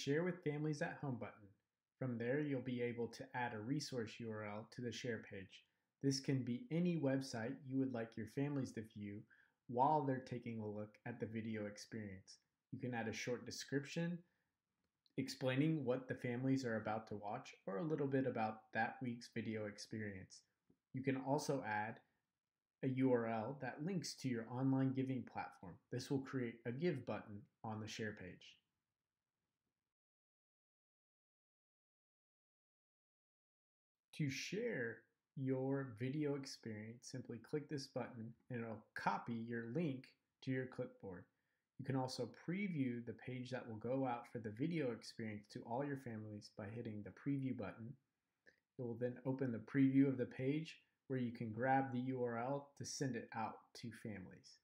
Share with Families at Home button. From there, you'll be able to add a resource URL to the share page. This can be any website you would like your families to view while they're taking a look at the video experience. You can add a short description explaining what the families are about to watch or a little bit about that week's video experience. You can also add a URL that links to your online giving platform. This will create a give button on the share page. To share your video experience, simply click this button and it'll copy your link to your clipboard. You can also preview the page that will go out for the video experience to all your families by hitting the preview button. It will then open the preview of the page where you can grab the URL to send it out to families.